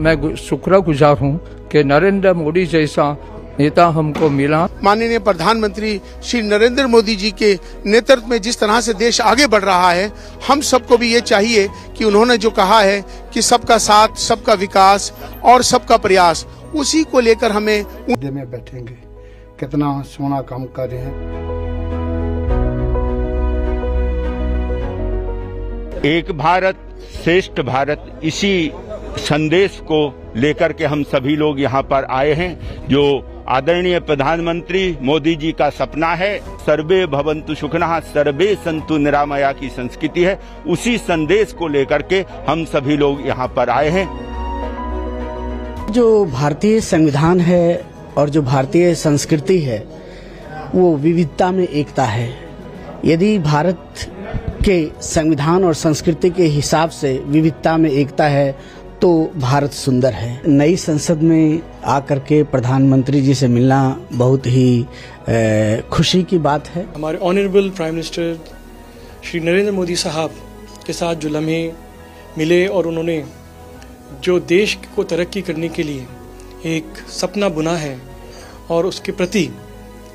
मैं शुक्र गुजार हूँ कि नरेंद्र मोदी जैसा नेता हमको मिला। माननीय प्रधानमंत्री श्री नरेंद्र मोदी जी के नेतृत्व में जिस तरह से देश आगे बढ़ रहा है हम सबको भी ये चाहिए कि उन्होंने जो कहा है कि सबका साथ सबका विकास और सबका प्रयास उसी को लेकर हमें में बैठेंगे। कितना सोना काम कर रहे हैं। एक भारत श्रेष्ठ भारत इसी संदेश को लेकर के हम सभी लोग यहाँ पर आए हैं, जो आदरणीय प्रधानमंत्री मोदी जी का सपना है। सर्वे भवंतु सुखना, सर्वे संतु निरामया की संस्कृति है। उसी संदेश को लेकर के हम सभी लोग यहाँ पर आए हैं। जो भारतीय संविधान है और जो भारतीय संस्कृति है, वो विविधता में एकता है। यदि भारत के संविधान और संस्कृति के हिसाब से विविधता में एकता है तो भारत सुंदर है। नई संसद में आकर के प्रधानमंत्री जी से मिलना बहुत ही खुशी की बात है। हमारे honourable prime minister Shri Narendra Modi साहब के साथ जो लम्हे मिले और उन्होंने जो देश को तरक्की करने के लिए एक सपना बुना है और उसके प्रति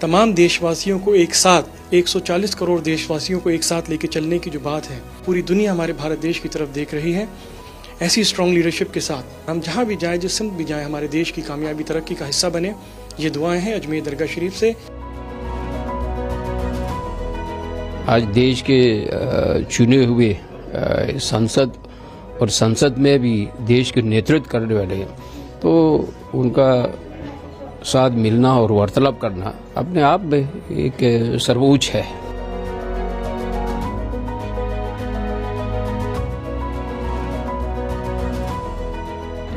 तमाम देशवासियों को एक साथ 140 करोड़ देशवासियों को एक साथ लेके चलने की जो बात है, पूरी दुनिया हमारे भारत देश की तरफ़ देख रही है। ऐसी स्ट्रॉन्ग लीडरशिप के साथ। हम जहाँ भी जाए, जिस सिंध भी जाए, हमारे देश की कामयाबी, तरक्की का हिस्सा बने, ये दुआएँ हैं अजमेर दरगाह शरीफ से। आज देश के चुने हुए संसद और संसद में भी देश के नेतृत्व करने वाले तो उनका साथ मिलना और वार्तालाप करना अपने आप में एक सर्वोच्च है।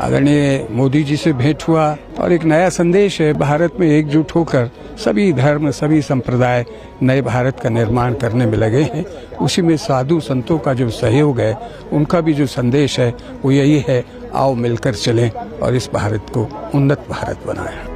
आदरणीय मोदी जी से भेंट हुआ और एक नया संदेश है, भारत में एकजुट होकर सभी धर्म, सभी संप्रदाय नए भारत का निर्माण करने में लगे हैं। उसी में साधु संतों का जो सहयोग है, उनका भी जो संदेश है, वो यही है, आओ मिलकर चलें और इस भारत को उन्नत भारत बनाएँ।